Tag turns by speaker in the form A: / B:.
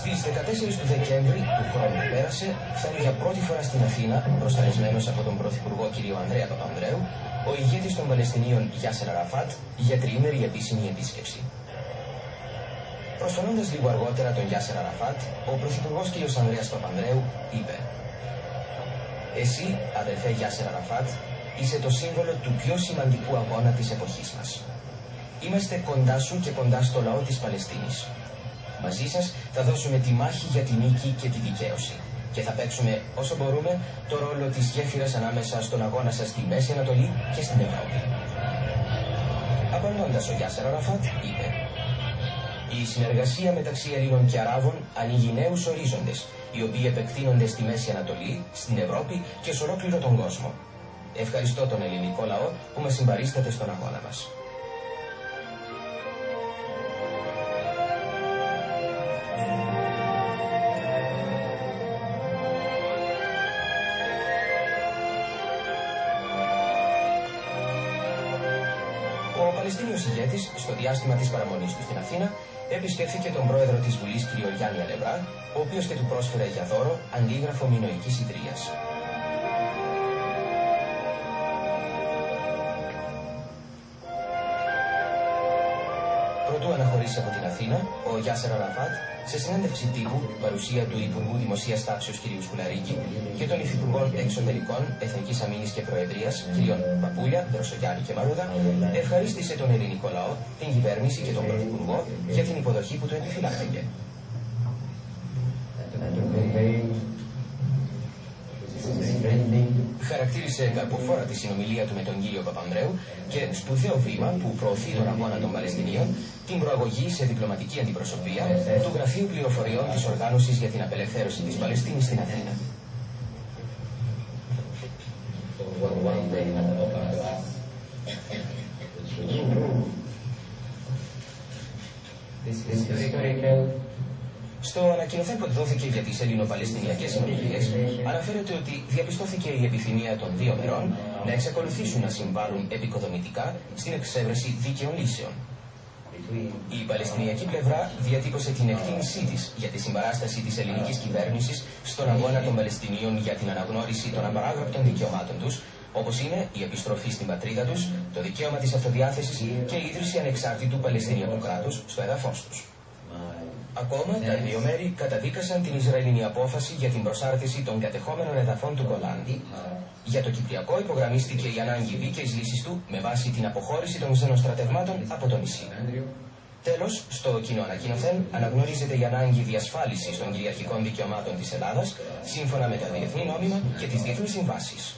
A: Στις 14 του Δεκέμβρη του χρόνου που πέρασε, φτάνει για πρώτη φορά στην Αθήνα, προσταλεσμένος από τον Πρωθυπουργό κ. Ανδρέα Παπανδρέου, ο ηγέτης των Παλαιστινίων Γιάσερ Αραφάτ για τριήμερη επίσημη επίσκεψη. Προσφωνώντας λίγο αργότερα τον Γιάσερ Αραφάτ, ο Πρωθυπουργός κ. Ανδρέας Παπανδρέου είπε «Εσύ, αδερφέ Γιάσερ Αραφάτ, είσαι το σύμβολο του πιο σημαντικού αγώνα της εποχής μας. Είμαστε κοντά σου και κοντά στο λαό της Παλαιστίνης. Μαζί σας θα δώσουμε τη μάχη για τη νίκη και τη δικαίωση και θα παίξουμε όσο μπορούμε το ρόλο της γέφυρας ανάμεσα στον αγώνα σας στη Μέση Ανατολή και στην Ευρώπη. Απαντώντας ο Γιάσερ Αραφάτ είπε «Η συνεργασία μεταξύ Ελλήνων και Αράβων ανοίγει νέους ορίζοντες, οι οποίοι επεκτείνονται στη Μέση Ανατολή, στην Ευρώπη και σε ολόκληρο τον κόσμο. Ευχαριστώ τον ελληνικό λαό που μας συμπαρίσταται στον αγώνα μας. Ο Παλαιστίνιος ηγέτης, στο διάστημα της παραμονής του στην Αθήνα, επισκέφθηκε τον πρόεδρο της Βουλής κ. Γιάννη Αλευρά, ο οποίος και του πρόσφερε για δώρο αντίγραφο μινοϊκής ιδρύας. Προτού αναχωρήσει από την Αθήνα, ο Γιάσερ Αραφάτ, σε συνέντευξη τύπου, παρουσία του Υπουργού Δημοσίας Τάξεως κ. Σκουλαρίκη και των Υφυπουργών Εξωτερικών, Εθνικής Αμήνης και Προεδρίας κ. Παπούλια, Δροσογιάννη και Μαρούδα, ευχαρίστησε τον ελληνικό λαό, την κυβέρνηση και τον Πρωθυπουργό για την υποδοχή που του επιφυλάχθηκε. Χαρακτήρισε καρποφόρα τη συνομιλία του με τον κύριο Παπανδρέου και σπουδαίο βήμα που προωθεί τον αγώνα των Παλαιστινίων την προαγωγή σε διπλωματική αντιπροσωπεία του Γραφείου Πληροφοριών της Οργάνωσης για την Απελευθέρωση της Παλαιστίνης στην Αθήνα. Στο ανακοινωθέν που εκδόθηκε για τις Ελληνο-Παλαιστινιακές συνομιλίε, αναφέρεται ότι διαπιστώθηκε η επιθυμία των δύο μερών να εξακολουθήσουν να συμβάλλουν επικοδομητικά στην εξέβρεση δίκαιων λύσεων. Η Παλαιστινιακή πλευρά διατύπωσε την εκτίμησή της για τη συμπαράσταση της ελληνικής κυβέρνησης στον αγώνα των Παλαιστινίων για την αναγνώριση των απαράγραπτων δικαιωμάτων τους, όπως είναι η επιστροφή στην πατρίδα τους, το δικαίωμα της αυτοδιάθεσης και η ίδρυση ανεξάρτητου Παλαιστινιακού κράτους στο έδαφος τους. Ακόμα, τα δύο μέρη καταδίκασαν την Ισραηλινή απόφαση για την προσάρτηση των κατεχόμενων εδαφών του Γκολάντι. Για το Κυπριακό υπογραμμίστηκε η ανάγκη δίκαιης λύσης του με βάση την αποχώρηση των ξενοστρατευμάτων από το νησί. Τέλος, στο κοινό ανακοίνωθεν αναγνωρίζεται η ανάγκη διασφάλισης των κυριαρχικών δικαιωμάτων της Ελλάδας σύμφωνα με τα διεθνή νόμιμα και τις διεθνείς συμβάσεις.